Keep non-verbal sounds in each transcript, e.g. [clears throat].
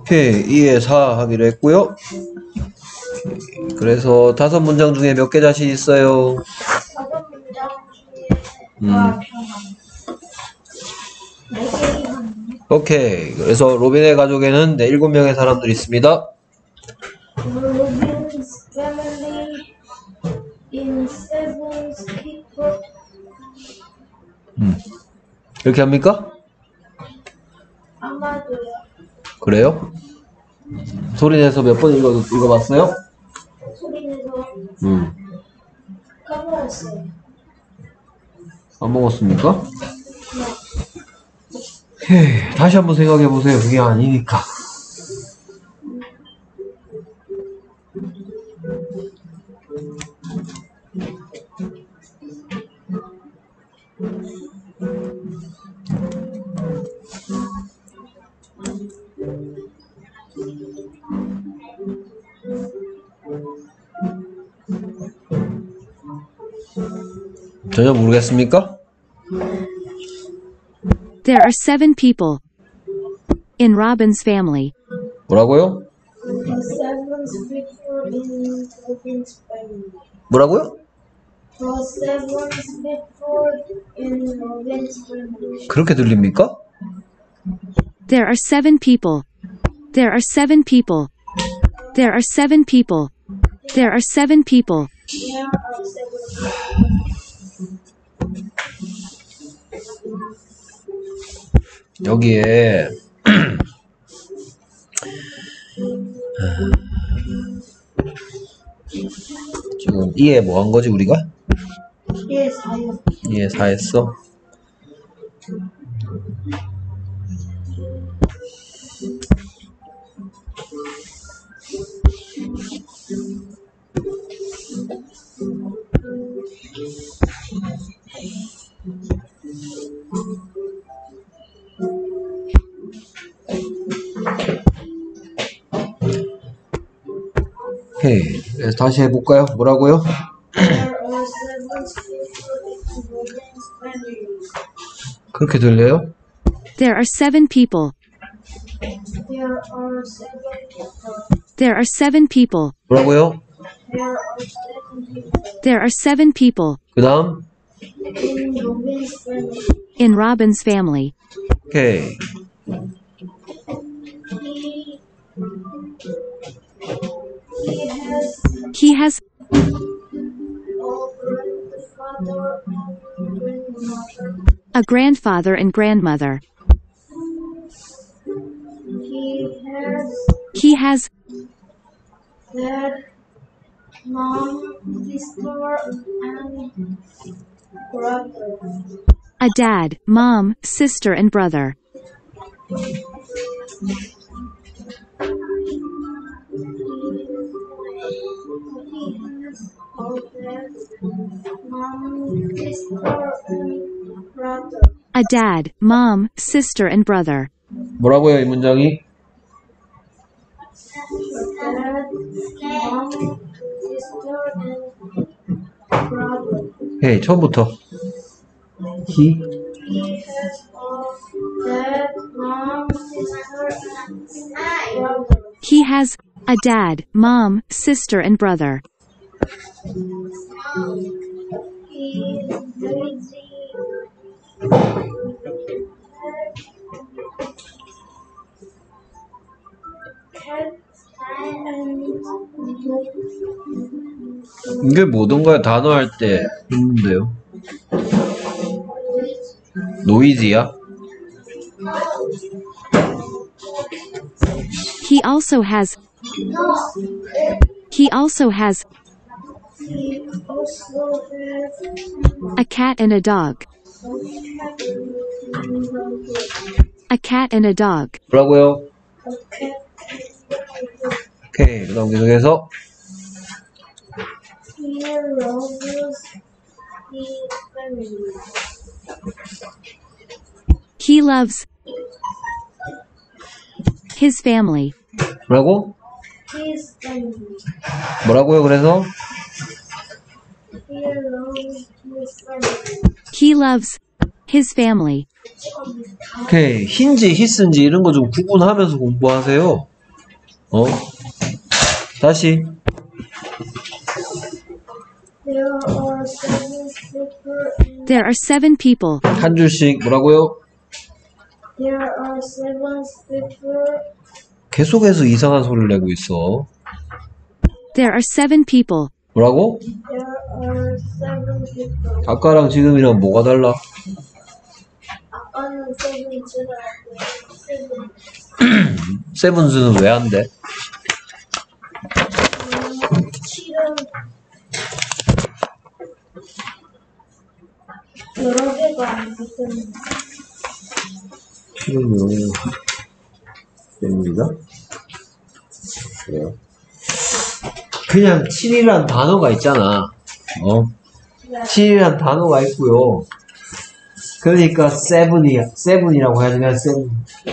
오케이 2에 4 하기로 했고요. 그래서 다섯 문장 중에 몇 개 자신 있어요? 음. 오케이. 그래서 로빈의 가족에는 네, 7명의 사람들이 있습니다. 음. 이렇게 합니까? 아마도요. 그래요? 소리 내서 몇 번 읽어, 읽어봤어요? 소리 내서 음. 까먹었어요. 안 먹었습니까? 헤이, 다시 한번 생각해 보세요. 그게 아니니까. 전혀 모르겠습니까? There are seven people in Robin's family. 뭐라고요? The seven people in Robin's family. 뭐라고요? The seven people in Robin's family. 그렇게 들립니까? There are seven people. There are seven people. There are seven people. There are seven people. There are seven 여기에 지금 2에 뭐 한 거지 우리가? 예, 사요. 2에 4 했어? 오케이. 그래 다시 해볼까요? 뭐라고요? There are seven people in Robin's family. 그렇게 들려요? There are seven people. There are seven people. There are seven people. 뭐라고요? There are seven people There are seven people 그 다음? in Robin's family. in Robin's family. 오케이. He, he has a grandfather and grandmother. He has He has dad, mom, sister, and brother. a dad, mom, sister, and brother. A dad, mom, sister, and brother. 뭐라고요, 이 문장이? Dad, mom, sister, and brother. 헤이, 처음부터. He, He has a dad, mom, sister, and brother. 이게 뭐던가요? 단어 할 때 했는데요. 노이즈야? He also has He also has he also has a cat and a dog. A cat and a dog. 뭐라고요? a cat. 오케이, 그 다음 계속해서. He loves his family. He loves his family. 뭐라고? His family. 뭐라고요, 그래서? He loves his family. He loves his family. 오케이. 흰지, 히스인지 이런 거 좀 구분하면서 공부하세요. 어? 다시. There are seven people in There are seven people. 한 줄씩 뭐라고요? There are seven people. 계속해서 이상한 소리를 내고 있어. There are seven people. 뭐라고? There are seven people. 아까랑 지금이랑 뭐가 달라? 아빠는 seven 지나고 seven. 세븐스는 왜 안 돼? 음, 칠은 여러 개가 아니기 때문에. 지금요. 됩니다. 그래요. 그냥 7이란 단어가 있잖아. 어? 7이란 단어가 있고요. 그러니까 7이, 7이라고 해야지, 그냥 7.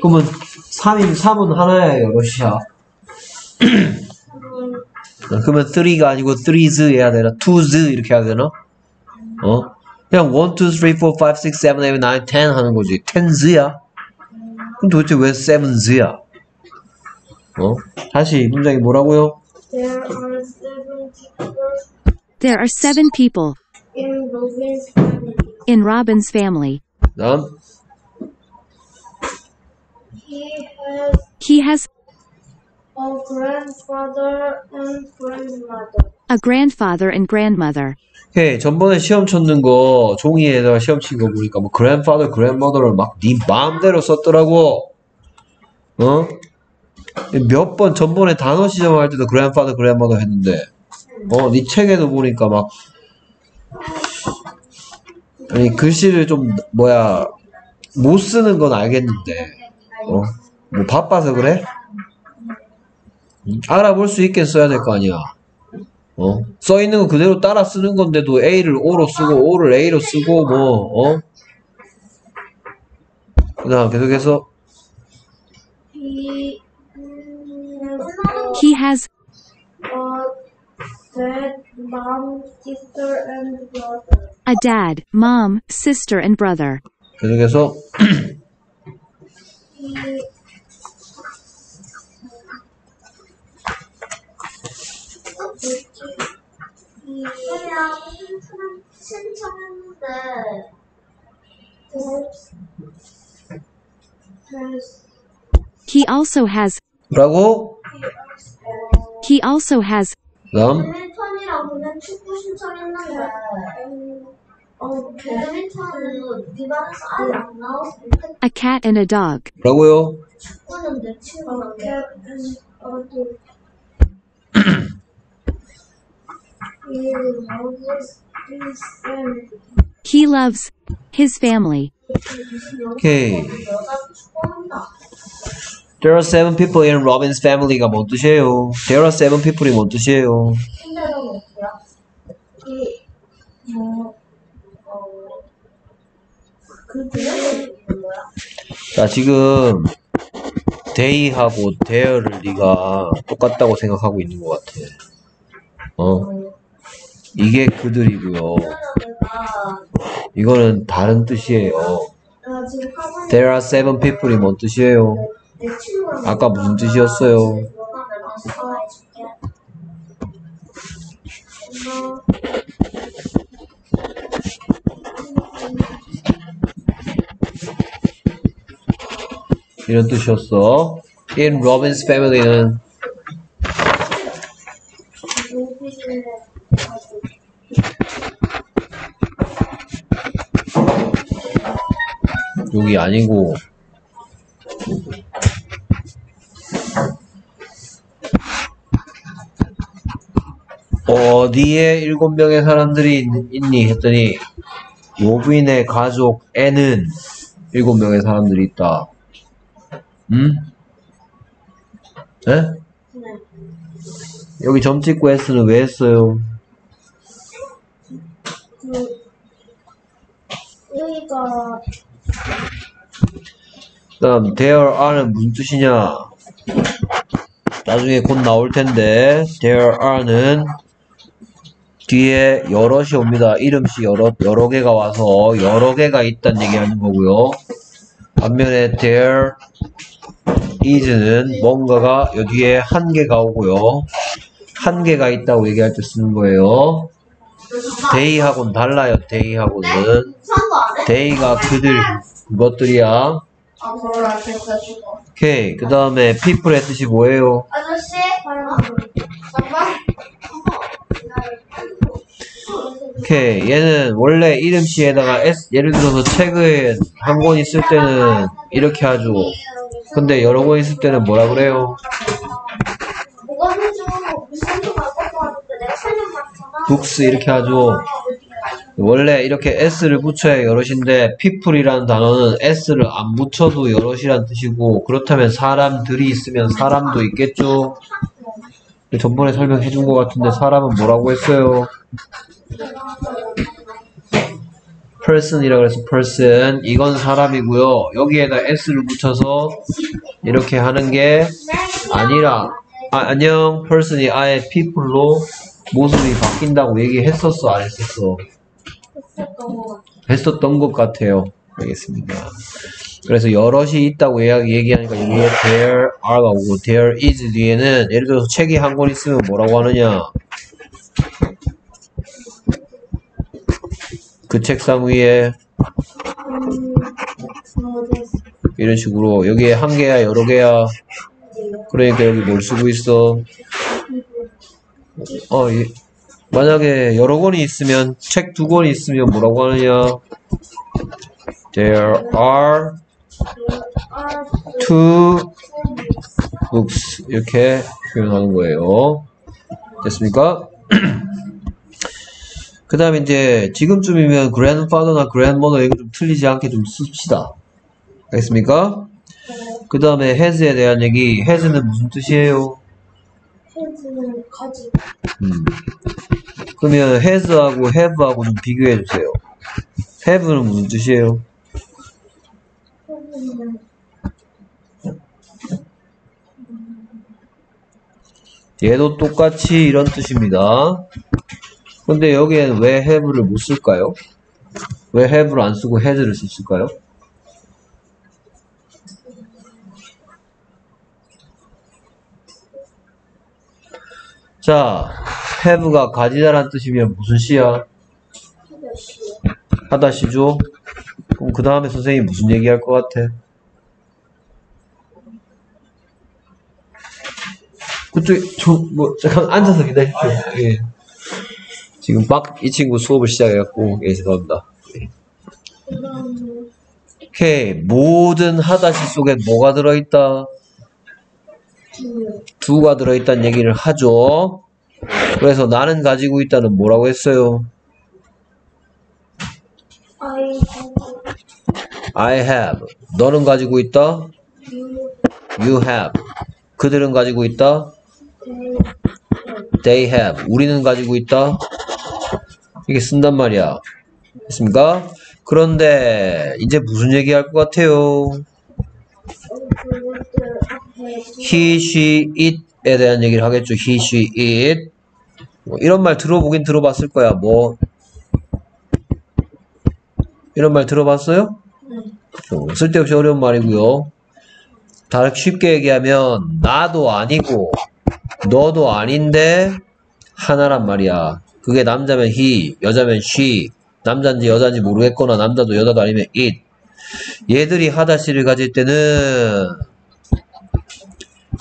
그러면 3인, 3은 하나야. 삼은 그러면 3가 아니고 3s 해야 되나? 2s [clears throat] 이렇게 해야 되나? 어? 그냥 1, 2, 3, 4, 5, 6, 7, 8, 9, 10 하는 거지. 10s야? 그럼 도대체 왜 7s야? 어? 다시 문장이 뭐라고요? There are seven people There are seven people in Robin's family. in Robin's family. 다음 He has He has a grandfather and grandmother. a grandfather and grandmother. 오케이 전번에 시험 쳤는 거 종이에다가 시험 친 거 보니까 뭐 grandfather, grandmother를 막 네 마음대로 썼더라고 어? 몇 번 전번에 단어 시험할 때도 grandfather, grandmother 했는데 어, 네 책에도 보니까 막 아니 글씨를 좀 뭐야 못 쓰는 건 알겠는데 어? 뭐 바빠서 그래? 응? 알아볼 수 있게 써야 될 거 아니야 어? 써 있는 거 그대로 따라 쓰는 건데도 A를 O로 쓰고 O를 A로 쓰고 뭐 어? 그다음 계속해서 He has a dad, mom, sister, and brother. a dad, mom, sister, and brother. 계속해서 그냥 신청했는데 has has He also has 뭐라고? he also has 그다음 배드민턴이랑 그냥 축구 신청했는데 어 배드민턴은 네 반에서 아예 안 나와서 못했 a cat and a dog. 뭐라고요? 축구는 내 a 친구랑 cat and a He loves his family. 축구한다 There are seven people in Robin's family가 뭔 뜻이에요? There are seven people이 뭔 뜻이에요? 뭐 어, 그? 자 지금 데이하고 데어를 네가 똑같다고 생각하고 있는 것 같아 어? 이게 그들이고요 이거는 다른 뜻이에요 There are seven people이 뭔 뜻이에요? 아까 무슨 뜻이었어요? 이런 뜻이었어 In Robin's family는 여기 아니고 어디에 일곱 명의 사람들이 있- 있니 했더니 로빈의 가족 N은 일곱 명의 사람들이 있다. 음? 에? 여기 점 찍고 S는 왜 했어요? 그 여기가 그 다음 there are는 무슨 뜻이냐? 나중에 곧 나올 텐데 there are는 뒤에 여럿이 옵니다. 이름씩 여러 여러 개가 와서 여러 개가 있다는 얘기 하는 거고요. 반면에 there is는 뭔가가 여기에 한 개가 오고요. 한 개가 있다고 얘기할 때 쓰는 거예요. they하고는 달라요. 안 해? they가 그들 그것들이야. 죽어 오케이. 그 다음에 people의 뜻이 뭐예요? 아저씨 잠깐 오케이. 얘는 원래 이름씨에다가 S, 예를 들어서 책을 한 권 있을 때는 이렇게 하죠. 근데 여러 권 있을 때는 뭐라 그래요? books 이렇게 하죠. 원래 이렇게 s를 붙여야 여럿인데 people이라는 단어는 s를 안 붙여도 여럿이란 뜻이고 그렇다면 사람들이 있으면 사람도 있겠죠. 전번에 설명해 준 것 같은데 사람은 뭐라고 했어요? person이라 그래서 person 이건 사람이고요. 여기에다 s를 붙여서 이렇게 하는 게 아니라 아, 안녕 person이 아예 people로 모습이 바뀐다고 얘기했었어 안 했었어? 했었던 것 같아요. 알겠습니다. 그래서 여럿이 있다고 얘기- 얘기하니까 여기에 there are가 오고 there is 뒤에는 예를 들어서 책이 한 권 있으면 뭐라고 하느냐 그 책상 위에 이런 식으로 여기에 한 개야 여러 개야 그러니까 여기 뭘 쓰고 있어 어 이- 만약에 여러 권이 있으면 책 두 권이 있으면 뭐라고 하느냐 There are two books 이렇게 표현하는 거예요 됐습니까? [clears throat] 그 다음에 이제 지금쯤이면 grandfather나 grandmother 이거 좀 틀리지 않게 좀 씁시다 알겠습니까? 그 다음에 has에 대한 얘기 has는 무슨 뜻이에요? 힌트는 가지 음. 그러면 has하고 have하고 좀 비교해 주세요. have는 무슨 뜻이에요? 얘도 똑같이 이런 뜻입니다. 근데 여기에는 왜 have를 못 쓸까요? 왜 have를 안 쓰고 has를 썼을까요? 자, have가 가지다란 뜻이면 무슨 시야? 하다 시죠? 그럼 그 다음에 선생님이 무슨 얘기할 것 같아? 그쪽에, 저, 뭐, 잠깐 앉아서 기다리세요. 예. 지금 막 이 친구 수업을 시작해갖고, 예, 죄송합니다. 예. 오케이. 모든 하다시 속에 뭐가 들어있다? 두가 들어있다는 얘기를 하죠. 그래서 나는 가지고 있다는 뭐라고 했어요? I have. 너는 가지고 있다? You have. 그들은 가지고 있다? They have. 우리는 가지고 있다? 이게 쓴단 말이야. 됐습니까? 그런데 이제 무슨 얘기 할 것 같아요? He, she, it에 대한 얘기를 하겠죠. He, she, it. 뭐 이런 말 들어보긴 들어봤을 거야. 뭐 이런 말 들어봤어요? 어, 쓸데없이 어려운 말이고요. 다르게 쉽게 얘기하면 나도 아니고 너도 아닌데 하나란 말이야. 그게 남자면 he, 여자면 she, 남자인지 여자인지 모르겠거나 남자도 여자도 아니면 it. 얘들이 하다시를 가질 때는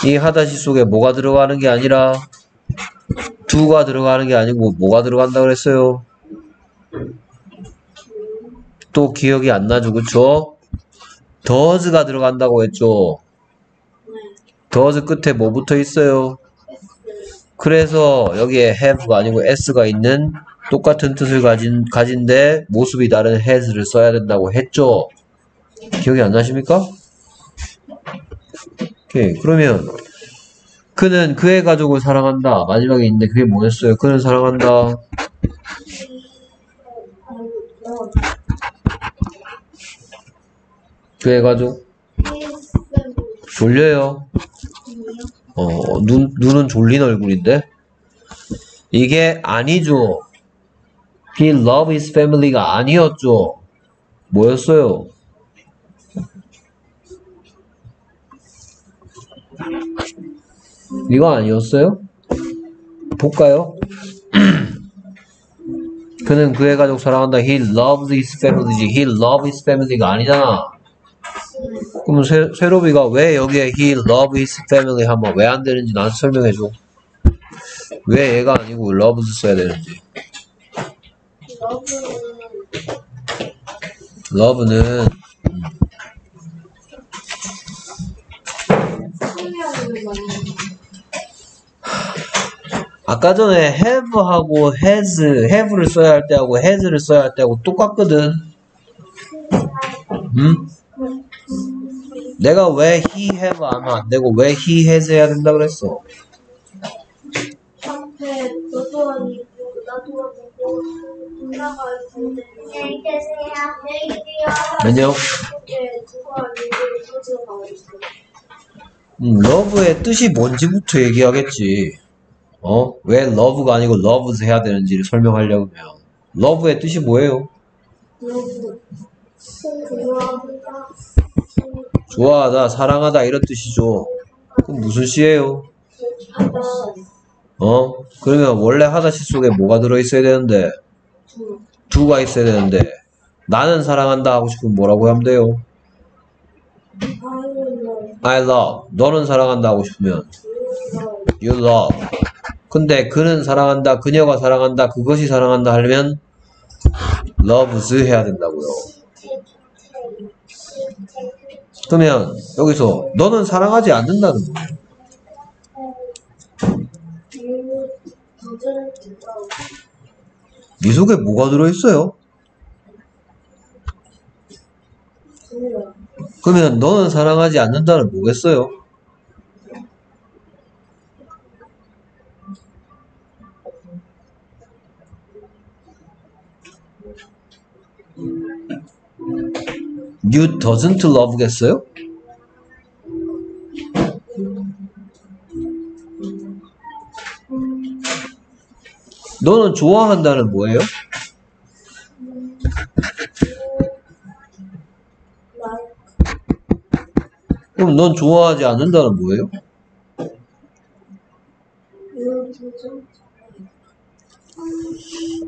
이 하다시 속에 뭐가 들어가는 게 아니라 두가 들어가는 게 아니고 뭐가 들어간다 그랬어요? 또 기억이 안 나죠, 그쵸? does가 들어간다고 했죠. does 끝에 뭐 붙어 있어요? 그래서 여기에 have가 아니고 s가 있는 똑같은 뜻을 가진, 가진데 모습이 다른 has를 써야 된다고 했죠. 기억이 안 나십니까? 오케이. 그러면 그는 그의 가족을 사랑한다. 마지막에 있는데 그게 뭐였어요? 그는 사랑한다. 그의 가족 졸려요. 어, 눈, 눈은 졸린 얼굴인데? 이게 아니죠. He love his family가 아니었죠. 뭐였어요? 이거 아니었어요? 볼까요? [clears throat] 그는 그의 가족 사랑한다. He loves his family지. He loves his family가 아니잖아. 그럼 세, 세로비가 왜 여기에 he loves his family 하면 왜안 되는지 나한테 설명해줘. 왜 얘가 아니고 loves 써야 되는지. love는 말하는 아까 전에 have하고 has, have를 써야 할 때하고 has를 써야 할 때하고 똑같거든. 음? 내가 왜 he have 하면 안 되고 왜 he has 해야 된다 그랬어? 안녕. 음, love의 뜻이 뭔지부터 얘기하겠지. 어? 왜 love가 아니고 loves 해야 되는지를 설명하려면 love의 뜻이 뭐예요? 좋아하다, 사랑하다 이런 뜻이죠. 그럼 무슨 시예요? 어? 그러면 원래 하다시 속에 뭐가 들어있어야 되는데 두 두가 있어야 되는데 나는 사랑한다 하고 싶으면 뭐라고 하면 돼요? I love. 너는 사랑한다 하고 싶으면 you love. 근데 그는 사랑한다, 그녀가 사랑한다, 그것이 사랑한다 하려면 loves 해야 된다고요. 그러면 여기서 너는 사랑하지 않는다는 거예요. 이 속에 뭐가 들어있어요? 그러면 너는 사랑하지 않는다는 뭐겠어요? You doesn't love겠어요? 너는 좋아한다는 뭐예요? 그럼 넌 좋아하지 않는다는 뭐예요?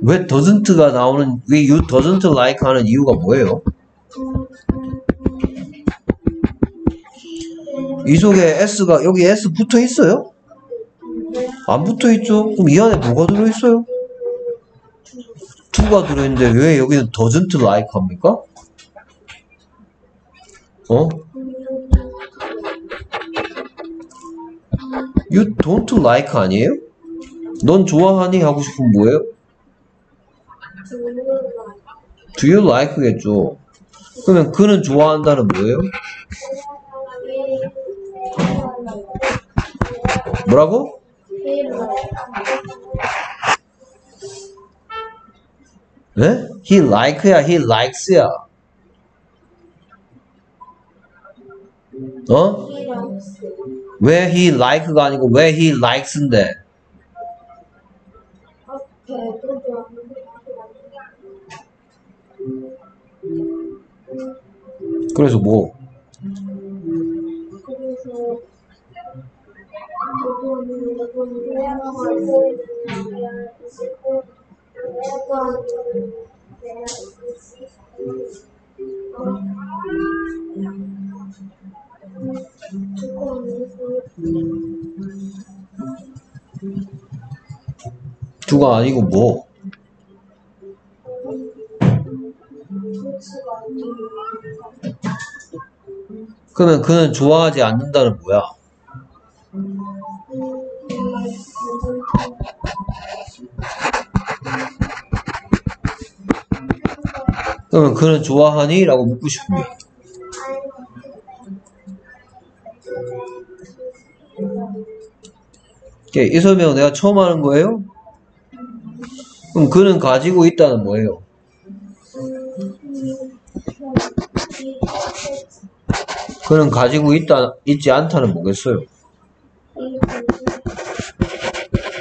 왜 doesn't가 나오는 왜 you doesn't like 하는 이유가 뭐예요? 이 속에 s가 여기 s 붙어 있어요? 안 붙어 있죠? 그럼 이 안에 뭐가 들어 있어요? to가 들어 있는데 왜 여기는 doesn't like 합니까? 어? you don't like 아니에요? 넌 좋아하니 하고 싶으면 뭐예요? Do you like겠죠? 그러면 그는 좋아한다는 뭐예요? 뭐라고? 네? He like야, he likes야. 어? 왜 he like가 아니고 왜 he likes인데? 그래서 뭐? 두가 아니고 뭐? 그러면 그는 좋아하지 않는다는 뭐야? 그러면 그는 좋아하니? 라고 묻고 싶으면 오케이, 이 설명 내가 처음 하는 거예요? 그럼 그는 가지고 있다는 뭐예요? 그는 가지고 있다, 있지 않다는 뭐겠어요?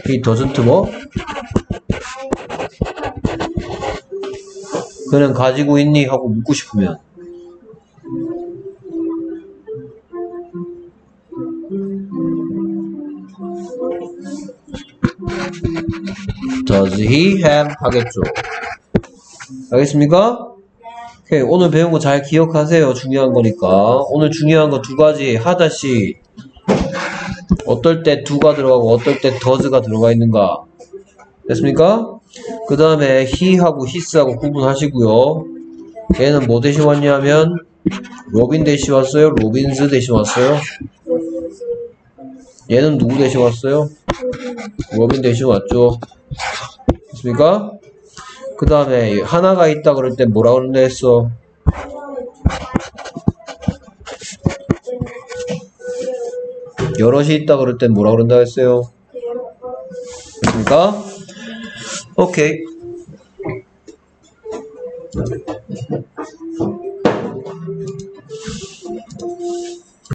He doesn't 뭐? 그는 가지고 있니? 하고 묻고 싶으면 Does he have 하겠죠. 알겠습니까? 오케이, 오늘 배운 거 잘 기억하세요. 중요한 거니까. 오늘 중요한 거 두 가지 하다시 어떨 때 do가 들어가고 어떨 때 does가 들어가 있는가. 됐습니까? 그 다음에 he하고 his하고 구분하시고요. 얘는 뭐 대신 왔냐면 Robin 대신 왔어요? Robin's 대신 왔어요? 얘는 누구 대신 왔어요? 로빈 대신 왔죠. 됐습니까? 그 다음에 하나가 있다 그럴 때 뭐라 그런다 했어? 여럿이 있다 그럴 때 뭐라 그런다 했어요? 됐습니까? Ok.